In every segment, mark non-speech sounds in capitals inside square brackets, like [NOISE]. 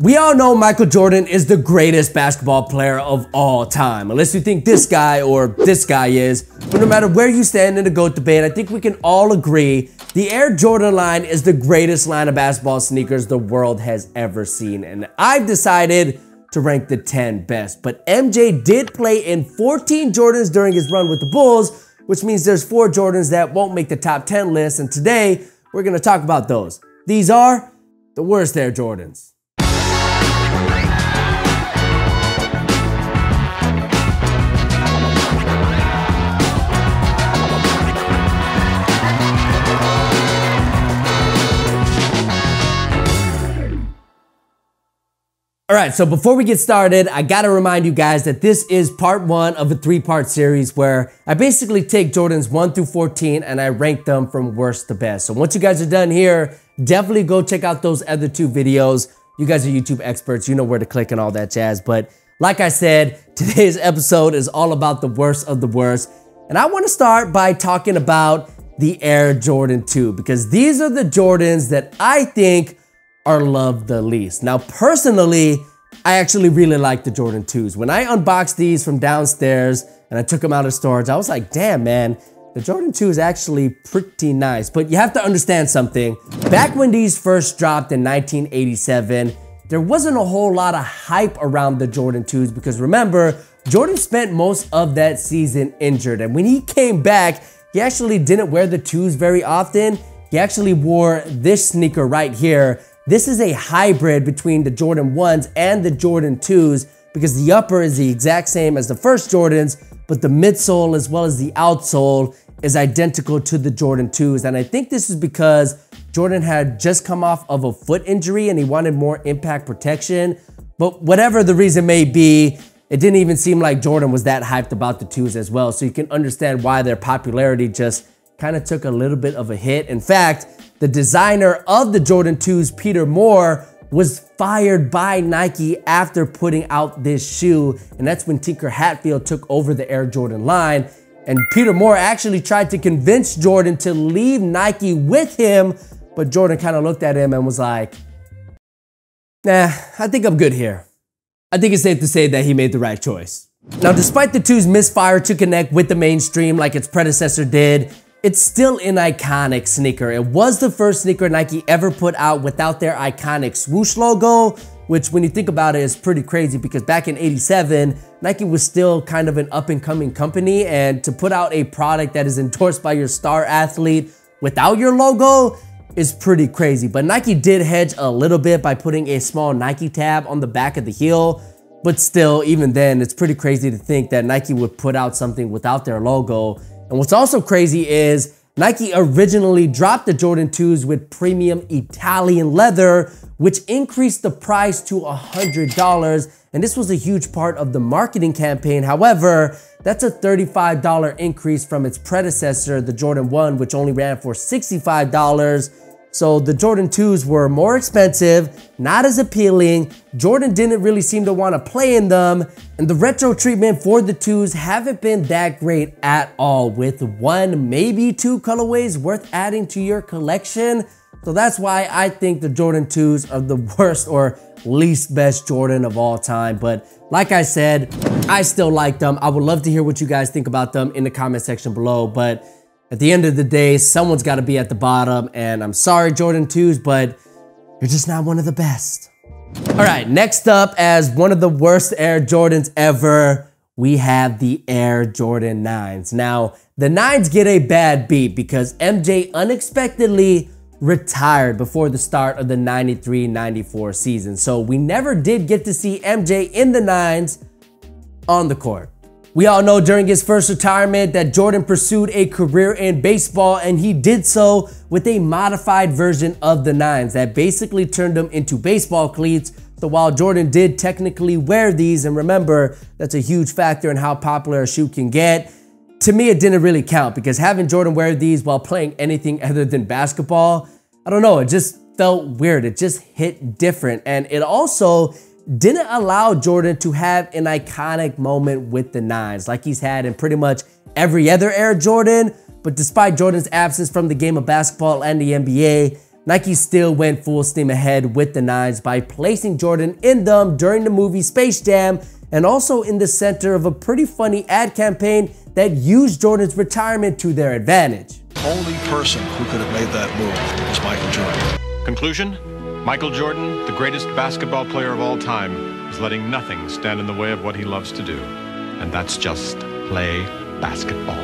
We all know Michael Jordan is the greatest basketball player of all time, unless you think this guy or this guy is. But no matter where you stand in the GOAT debate, I think we can all agree the Air Jordan line is the greatest line of basketball sneakers the world has ever seen. And I've decided to rank the 10 best. But MJ did play in 14 Jordans during his run with the Bulls, which means there's four Jordans that won't make the top 10 list. And today, we're gonna talk about those. These are the worst Air Jordans. All right, so before we get started, I gotta remind you guys that this is part one of a three part series where I basically take Jordans 1 through 14 and I rank them from worst to best. So once you guys are done here, definitely go check out those other two videos. You guys are YouTube experts, you know where to click and all that jazz. But like I said, [LAUGHS] today's episode is all about the worst of the worst. And I wanna start by talking about the Air Jordan 2 because these are the Jordans that I think are loved the least. Now, personally, I actually really like the Jordan 2s. When I unboxed these from downstairs and I took them out of storage, I was like, damn, man, the Jordan 2 is actually pretty nice. But you have to understand something. Back when these first dropped in 1987, there wasn't a whole lot of hype around the Jordan 2s because remember, Jordan spent most of that season injured. And when he came back, he actually didn't wear the 2s very often. He actually wore this sneaker right here this is a hybrid between the Jordan 1s and the Jordan 2s because the upper is the exact same as the first Jordans, but the midsole as well as the outsole is identical to the Jordan 2s. And I think this is because Jordan had just come off of a foot injury and he wanted more impact protection. But whatever the reason may be, it didn't even seem like Jordan was that hyped about the 2s as well. So you can understand why their popularity just kind of took a little bit of a hit. In fact, the designer of the Jordan 2s, Peter Moore, was fired by Nike after putting out this shoe. And that's when Tinker Hatfield took over the Air Jordan line. And Peter Moore actually tried to convince Jordan to leave Nike with him, but Jordan kind of looked at him and was like, nah, I think I'm good here. I think it's safe to say that he made the right choice. Now, despite the two's misfire to connect with the mainstream like its predecessor did, it's still an iconic sneaker. It was the first sneaker Nike ever put out without their iconic swoosh logo, which when you think about it is pretty crazy because back in 87, Nike was still kind of an up and coming company and to put out a product that is endorsed by your star athlete without your logo is pretty crazy. But Nike did hedge a little bit by putting a small Nike tab on the back of the heel. But still, even then, it's pretty crazy to think that Nike would put out something without their logo and what's also crazy is Nike originally dropped the Jordan 2s with premium Italian leather, which increased the price to $100. And this was a huge part of the marketing campaign. However, that's a $35 increase from its predecessor, the Jordan 1, which only ran for $65. So the Jordan 2s were more expensive, not as appealing. Jordan didn't really seem to want to play in them. And the retro treatment for the 2s haven't been that great at all with one, maybe two colorways worth adding to your collection. So that's why I think the Jordan 2s are the [LAUGHS] worst or least best Jordan of all time. But like I said, I still like them. I would love to hear what you guys think about them in the comment section below. But at the end of the day, someone's got to be at the bottom. And I'm sorry, Jordan 2s, but you're just not one of the best. All right, next up, as one of the worst Air Jordans ever, we have the Air Jordan 9s. Now, the 9s get a bad beat because MJ unexpectedly retired before the start of the 93-94 season. So we never did get to see MJ in the 9s on the court. We all know during his first retirement that Jordan pursued a career in baseball and he did so with a modified version of the nines that basically turned them into baseball cleats. So while Jordan did technically wear these, and remember, that's a huge factor in how popular a shoe can get, to me it didn't really count because having Jordan wear these while playing anything other than basketball, I don't know, it just felt weird. It just hit different. And it also didn't allow Jordan to have an iconic moment with the nines like he's had in pretty much every other Air Jordan. But despite Jordan's absence from the game of basketball and the NBA, Nike still went full steam ahead with the nines by placing Jordan in them during the movie Space Jam and also in the center of a pretty funny ad campaign that used Jordan's retirement to their advantage. Only person who could have made that move was Michael Jordan. Conclusion? Michael Jordan, the greatest basketball player of all time, is letting nothing stand in the way of what he loves to do. And that's just play basketball.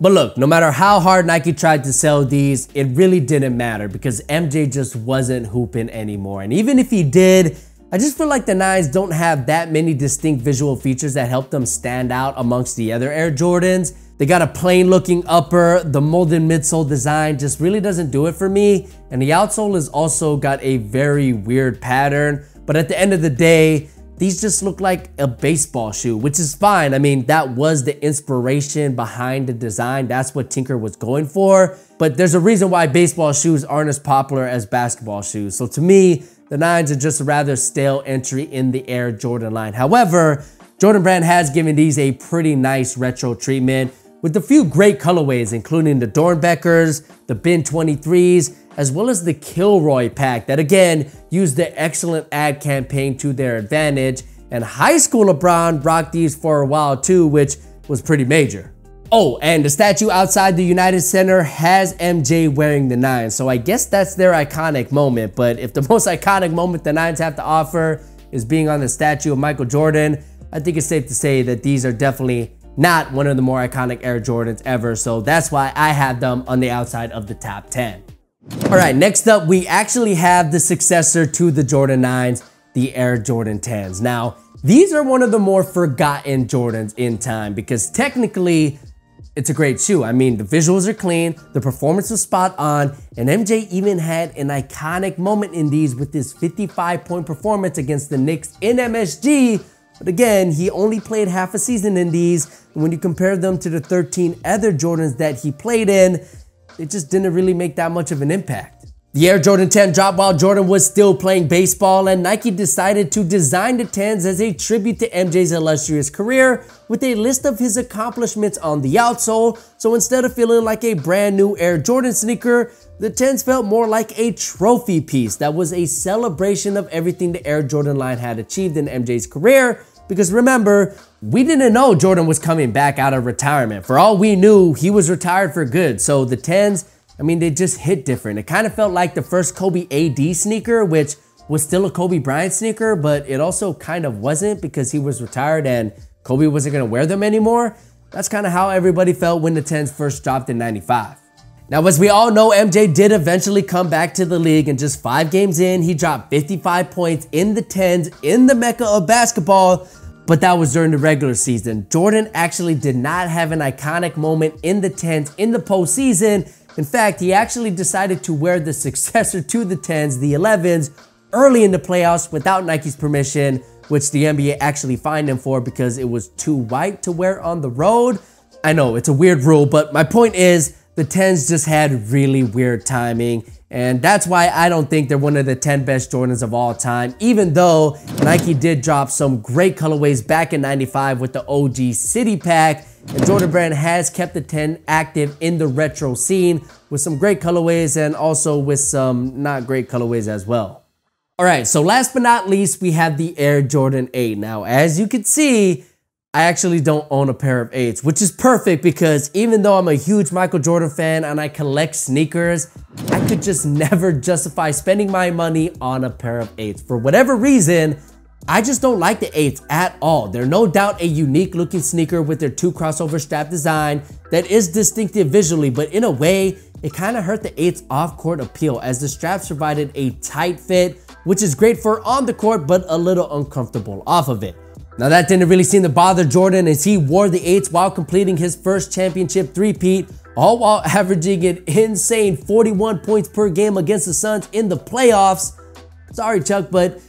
But look, no matter how hard Nike tried to sell these, it really didn't matter because MJ just wasn't hooping anymore. And even if he did, I just feel like the 9s don't have that many distinct visual features that help them stand out amongst the other Air Jordans. They got a plain looking upper, the molded midsole design just really doesn't do it for me. And the outsole has also got a very weird pattern. But at the end of the day, these just look like a baseball shoe, which is fine. I mean, that was the inspiration behind the design. That's what Tinker was going for. But there's a reason why baseball shoes aren't as popular as basketball shoes. So to me, the nines are just a rather stale entry in the Air Jordan line. However, Jordan Brand has given these a pretty nice retro treatment with a few great colorways, including the Doernbechers, the Bin 23s, as well as the Kilroy pack that again used the excellent ad campaign to their advantage. And high school LeBron rocked these for a while too, which was pretty major. Oh, and the statue outside the United Center has MJ wearing the nine, so I guess that's their iconic moment. But if the [LAUGHS] most iconic moment the Nines have to offer is being on the statue of Michael Jordan, I think it's safe to say that these are definitely not one of the more iconic Air Jordans ever, so that's why I have them on the outside of the top 10. All right, next up, we actually have the successor to the Jordan 9s, the Air Jordan 10s. Now, these are one of the more forgotten Jordans in time because technically, it's a great shoe. I mean, the visuals are clean, the performance was spot on, and MJ even had an iconic moment in these with his 55 point performance against the Knicks in MSG but again, he only played half a season in these. And when you compare them to the 13 other Jordans that he played in, it just didn't really make that much of an impact. The Air Jordan 10 dropped while Jordan was still playing baseball, and Nike decided to design the 10s as a tribute to MJ's illustrious career with a list of his accomplishments on the outsole. So instead of feeling like a brand new Air Jordan sneaker, the 10s felt more like a trophy piece that was a celebration of everything the Air Jordan line had achieved in MJ's career. Because remember, we didn't know Jordan was coming back out of retirement. For all we knew, he was retired for good. So the 10s, I mean, they just hit different. It kind of felt like the first Kobe AD sneaker, which was still a Kobe Bryant sneaker, but it also kind of wasn't because he was retired and Kobe wasn't to wear them anymore. That's kind of how everybody felt when the 10s first dropped in 95. Now, as we all know, MJ did eventually come back to the league and just five games in, he dropped 55 points in the 10s in the mecca of basketball, but that was during the regular season. Jordan actually did not have an iconic moment in the 10s in the postseason. In fact, he actually decided to wear the successor to the 10s, the 11s, early in the playoffs without Nike's permission, which the NBA actually fined him for because it was too white to wear on the road. I know it's a weird rule, but my point is the 10s just had really weird timing. And that's why I don't think they're one of the 10 best Jordans of all time, even though Nike did drop some great colorways back in 95 with the OG City Pack. And Jordan Brand has kept the 10 active in the retro scene with some great colorways and also with some not great colorways as well. All right, so last but not least, we have the Air Jordan 8. Now, as you can see, I actually don't own a pair of eights, which is perfect because even though I'm a huge Michael Jordan fan and I collect sneakers, I could just [LAUGHS] never justify spending my money on a pair of eights. For whatever reason, I just don't like the eights at all. They're no doubt a unique looking sneaker with their two crossover strap design that is distinctive visually, but in a way, it kind of hurt the eights off court appeal as the straps provided a tight fit, which is great for on the court, but a little uncomfortable off of it. Now that didn't really seem to bother Jordan as he wore the eights while completing his first championship three-peat, all while [LAUGHS] averaging an insane 41 points per game against the Suns in the playoffs. Sorry, Chuck, but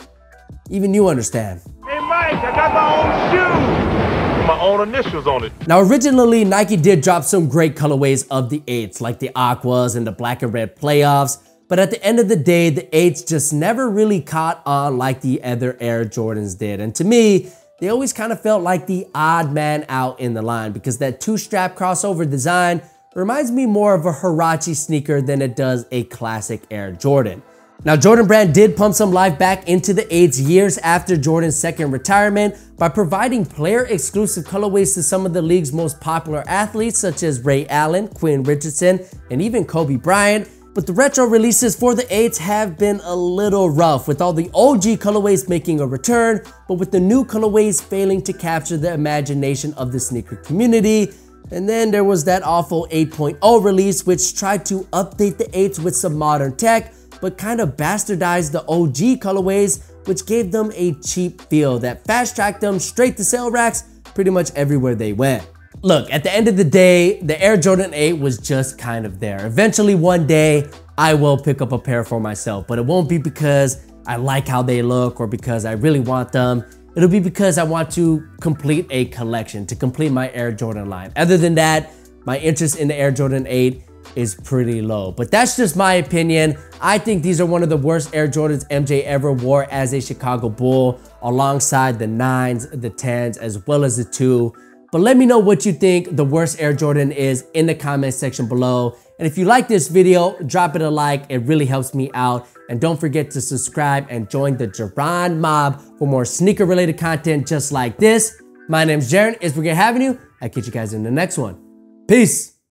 even you understand. Hey, Mike, I got my own shoe. My own initials on it. Now, originally, Nike did drop some great colorways of the eights, like the aquas and the black and red playoffs. But at the end of the day, the eights just never really caught on like the other Air Jordans did. And to me, they always kind of felt like the odd man out in the line because that two strap crossover design reminds me more of a Huarache sneaker than it does a classic Air Jordan. Now, Jordan Brand did pump some life back into the 8s years after Jordan's second retirement by providing player-exclusive colorways to some of the league's most popular athletes such as Ray Allen, Quentin Richardson, and even Kobe Bryant. But the retro releases for the 8s have been a little rough, with all the OG colorways making a return, but with the new colorways failing to capture the imagination of the sneaker community. And then there was that awful 8.0 release, which tried to update the 8s with some modern tech, but kind of bastardized the OG colorways, which gave them a cheap feel that fast tracked them straight to sale racks pretty much everywhere they went. Look, at the end of the day, the Air Jordan 8 was just kind of there. Eventually one day, I will pick up a pair for myself, but it won't be because I like how they look or because I really want them. It'll be because I want to complete a collection, to complete my Air Jordan line. Other than that, my interest in the Air Jordan 8 is pretty low. But that's just my opinion. I think these are one of the worst Air Jordans MJ ever wore as a Chicago Bull alongside the 9s, the 10s, as well as the 2. But let me know what you think the worst Air Jordan is in the comment section below. And if you like this video, drop it a like. It really helps me out. And don't forget to subscribe and join the Jahron Mob for more sneaker related content just like this. My name is Jahron. It's great having you. I'll catch you guys in the next one. Peace.